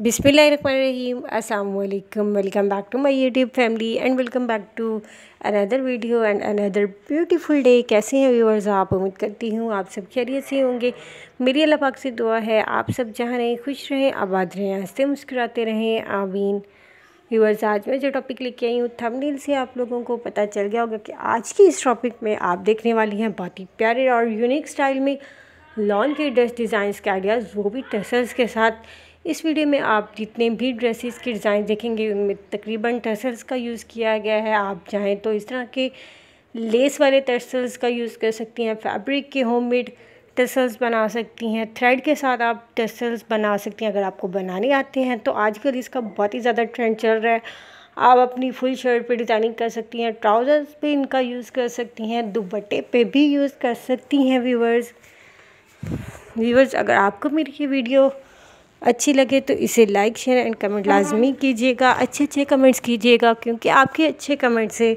बिस्मिल्लाहिर्रहमानिर्रहीम अस्सलाम वालेकुम welcome back to my YouTube family and welcome back to another video and another beautiful day. कैसे हैं viewers आप? उम्मीद करती हूँ आप सब खैरियत से होंगे। मेरी अल्लाह पाक से दुआ है, आप सब जहाँ रहें, खुश रहें, आबाद रहें, हँसते मुस्कुराते रहें। आमीन। व्यूअर्स, आज मैं जो टॉपिक लेके आई हूँ थंबनेल से आप लोगों को पता चल गया होगा कि आज की इस टॉपिक में आप देखने वाली हैं बहुत ही प्यारे और यूनिक स्टाइल में लॉन के ड्रेस डिज़ाइंस के आइडियाज़ वो भी टसल्स के साथ। इस वीडियो में आप जितने भी ड्रेसेस के डिज़ाइन देखेंगे, उनमें तकरीबन टसल्स का यूज़ किया गया है। आप चाहें तो इस तरह के लेस वाले टसल्स का यूज़ कर सकती हैं फैब्रिक के होममेड टसल्स बना सकती हैं। थ्रेड के साथ आप टसल्स बना सकती हैं। अगर आपको बनाने आते हैं तो आजकल इसका बहुत ही ज़्यादा ट्रेंड चल रहा है। आप अपनी फुल शर्ट पे डिज़ाइनिंग कर सकती हैं ट्राउज़र्स पे इनका यूज़ कर सकती हैं, दुपट्टे पे भी यूज़ कर सकती हैं व्यूवर्स व्यूवर्स अगर आपको मेरी ये वीडियो अच्छी लगे तो इसे लाइक शेयर एंड कमेंट लाजमी कीजिएगा। अच्छे अच्छे कमेंट्स कीजिएगा क्योंकि आपके अच्छे कमेंट से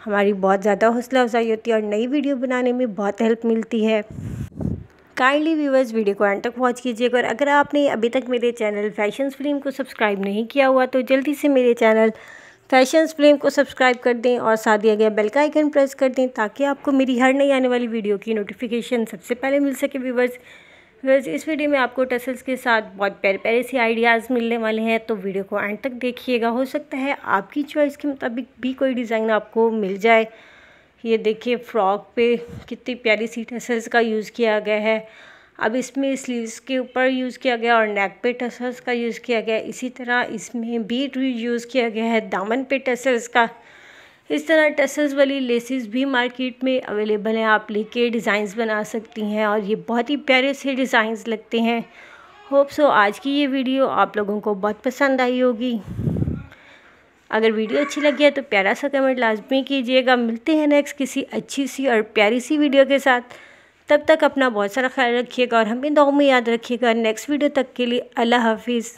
हमारी बहुत ज़्यादा हौसला अफजाई होती है और नई वीडियो बनाने में बहुत हेल्प मिलती है। काइंडली व्यूवर्स वीडियो को एंड तक वॉच कीजिएगा। और अगर आपने अभी तक मेरे चैनल फ़ैशन फ़िल्म को सब्सक्राइब नहीं किया हुआ तो जल्दी से मेरे चैनल फ़ैशन फ़िल्म को सब्सक्राइब कर दें और साथ दिया गया बेल का आइकन प्रेस कर दें ताकि आपको मेरी हर नई आने वाली वीडियो की नोटिफिकेशन सबसे पहले मिल सके व्यूवर्स वैसे इस वीडियो में आपको टसल्स के साथ बहुत प्यारे प्यारे से आइडियाज़ मिलने वाले हैं तो वीडियो को एंड तक देखिएगा। हो सकता है आपकी चॉइस के मुताबिक भी कोई डिज़ाइन आपको मिल जाए। ये देखिए फ्रॉक पे कितनी प्यारी सी टसल्स का यूज़ किया गया है। अब इसमें स्लीव्स के ऊपर यूज़ किया गया और नेक पे टसल्स का यूज़ किया गया। इसी तरह इसमें भी यूज़ किया गया है दामन पे टसल्स का। इस तरह टसल्स वाली लेसेस भी मार्केट में अवेलेबल हैं। आप लेके डिज़ाइंस बना सकती हैं और ये बहुत ही प्यारे से डिज़ाइंस लगते हैं। होप सो आज की ये वीडियो आप लोगों को बहुत पसंद आई होगी। अगर वीडियो अच्छी लगी है तो प्यारा सा कमेंट लाजमी कीजिएगा। मिलते हैं नेक्स्ट किसी अच्छी सी और प्यारी सी वीडियो के साथ। तब तक अपना बहुत सारा ख्याल रखिएगा और हमें दो में याद रखिएगा। नेक्स्ट वीडियो तक के लिए अल्लाह हाफिज़।